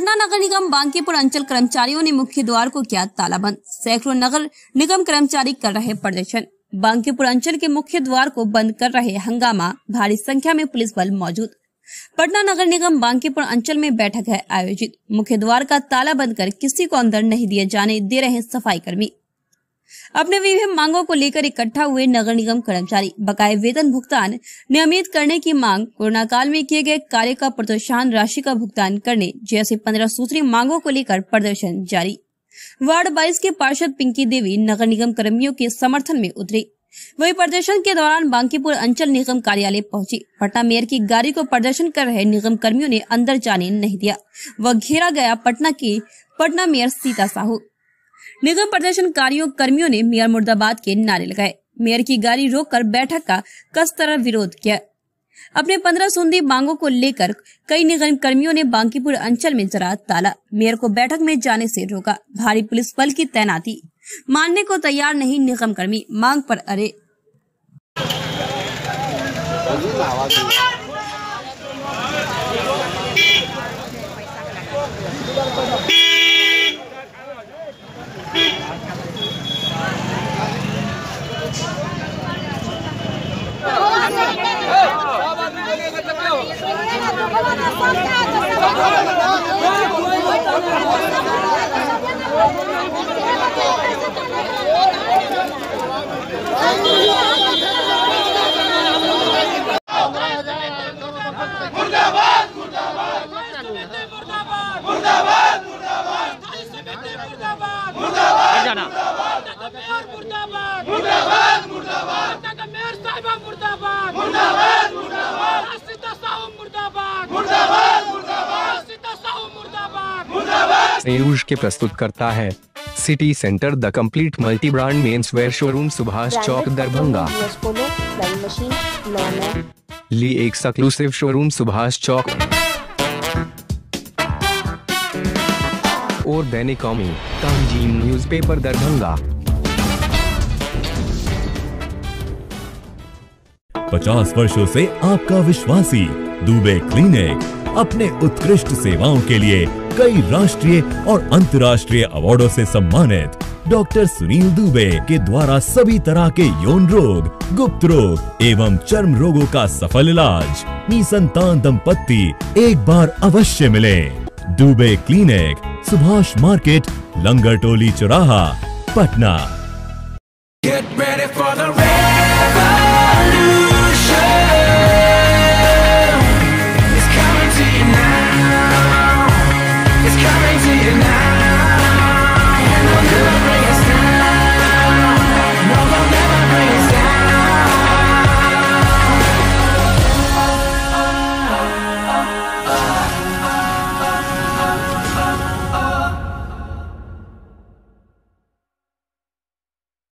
पटना नगर निगम बांकीपुर अंचल कर्मचारियों ने मुख्य द्वार को किया तालाबंद। सैकड़ों नगर निगम कर्मचारी कर रहे प्रदर्शन। बांकीपुर अंचल के मुख्य द्वार को बंद कर रहे हंगामा, भारी संख्या में पुलिस बल मौजूद। पटना नगर निगम बांकीपुर अंचल में बैठक है आयोजित। मुख्य द्वार का ताला बंद कर किसी को अंदर नहीं दिए जाने दे रहे सफ़ाई कर्मी अपने विभिन्न मांगों को लेकर इकट्ठा हुए नगर निगम कर्मचारी, बकाये वेतन भुगतान, नियमित करने की मांग, कोरोना काल में किए गए कार्य का प्रोत्साहन राशि का भुगतान करने जैसे पंद्रह सूत्री मांगों को लेकर प्रदर्शन जारी। वार्ड बाईस के पार्षद पिंकी देवी नगर निगम कर्मियों के समर्थन में उतरी। वही प्रदर्शन के दौरान बांकीपुर अंचल निगम कार्यालय पहुँची। पटना मेयर की गाड़ी को प्रदर्शन कर रहे निगम कर्मियों ने अंदर जाने नहीं दिया। वह घेरा गया पटना की पटना मेयर सीता साहू। निगम प्रदर्शनकारियों कर्मियों ने मेयर मुर्दाबाद के नारे लगाए। मेयर की गाड़ी रोककर बैठक का कस तरह विरोध किया। अपने पंद्रह सुंदी मांगों को लेकर कई निगम कर्मियों ने बांकीपुर अंचल में जरा ताला। मेयर को बैठक में जाने से रोका भारी पुलिस बल की तैनाती। मानने को तैयार नहीं निगम कर्मी, मांग पर अरे। मुर्दाबाद मुर्दाबाद मुर्दाबाद। मुर्दाबाद मुर्दाबाद सीता साहू मुर्दाबाद मुर्दाबाद मुर्दाबाद सीता साहू मुर्दाबाद मुर्दाबाद के प्रस्तुत करता है। City centre the complete multi brand mens wear showroom Subhash Chowk Darbhanga. ली एक सक्लूसिव शोरूम सुभाष चौक। और दैनिक कौमी तंजीम न्यूज़पेपर दरभंगा। पचास वर्षों से आपका विश्वासी दुबे क्लिनिक अपने उत्कृष्ट सेवाओं के लिए कई राष्ट्रीय और अंतर्राष्ट्रीय अवार्डो से सम्मानित डॉक्टर सुनील दुबे के द्वारा सभी तरह के यौन रोग, गुप्त रोग एवं चर्म रोगों का सफल इलाज निसंतान दंपत्ति एक बार अवश्य मिले दुबे क्लिनिक, सुभाष मार्केट, लंगर टोली चौराहा, Patna Get ready for the revolution.